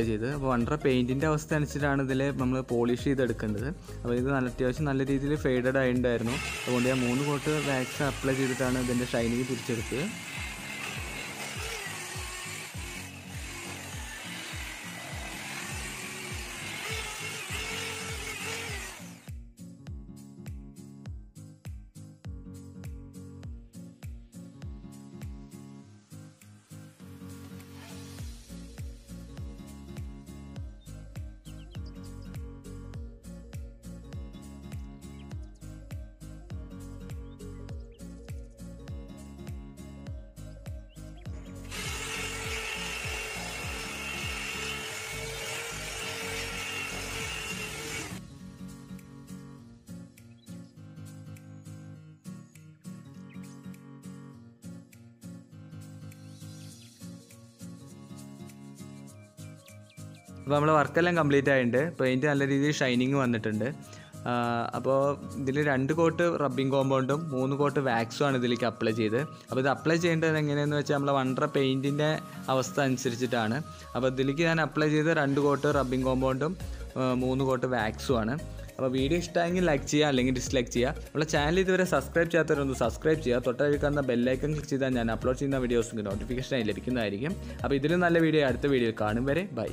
ചെയ്ത് അപ്പോൾ വണ്ടർ പെയിന്റിന്റെ അവസ്ഥ അനുസരിച്ചാണ് ഇതിൽ നമ്മൾ പോളിഷ് ചെയ്തെടുക്കേണ്ടത് അപ്പോൾ ഇത് നല്ല അത്യാവശ്യം നല്ല രീതിയിൽ ഫെയ്ഡഡ് ആയിട്ടുണ്ടായിരുന്നു അതുകൊണ്ട് ഞാൻ മൂന്ന് കോട്ട് വാക്സ് അപ്ലൈ ചെയ്തിട്ടാണ് ഇതിന്റെ ഷൈനിങ് തിരിച്ചെടുത്തത് അപ്പോൾ നമ്മൾ വർക്കെല്ലാം കംപ്ലീറ്റ് ആയിട്ടുണ്ട് പെയിന്റ് നല്ല രീതിയിൽ ഷൈനിങ് വന്നിട്ടുണ്ട്. അപ്പോൾ ഇതിൽ രണ്ട് കോട്ട് റബ്ബിംഗ് കോമ്പൗണ്ടും മൂന്ന് കോട്ട് വാക്സും ആണ് ഇതിലേക്ക് അപ്ലൈ ചെയ്ത് അപ്പോൾ ഇത് അപ്ലൈ ചെയ്യേണ്ടത് എങ്ങനെയെന്ന് വെച്ചാൽ നമ്മൾ വണ്ടർ പെയിന്റിന്റെ അവസ്ഥ അനുസരിച്ചിട്ടാണ്. അപ്പോൾ ഇതിലേക്ക് ഞാൻ അപ്ലൈ ചെയ്ത് രണ്ട് കോട്ട് റബ്ബിംഗ് കോമ്പൗണ്ടും മൂന്ന് കോട്ട് വാക്സും ആണ്. അപ്പോൾ വീഡിയോ ഇഷ്ടമായെങ്കിൽ ലൈക്ക് ചെയ്യുക അല്ലെങ്കിൽ ഡിസ്ലൈക്ക് ചെയ്യുക നമ്മുടെ ചാനൽ ഇതുവരെ സബ്സ്ക്രൈബ് ചെയ്യാത്തവരൊന്ന് സബ്സ്ക്രൈബ് ചെയ്യുക തൊട്ടടുത്ത് കാണുന്ന ബെല്ലൈക്കൺ ക്ലിക്ക് ചെയ്താൽ ഞാൻ അപ്ലോഡ് ചെയ്യുന്ന വീഡിയോസ് നോട്ടിഫിക്കേഷനായി ലഭിക്കുന്നതായിരിക്കും. അപ്പോൾ ഇതിലും നല്ല വീഡിയോ അടുത്ത വീഡിയോ കാണും വരെ. ബൈ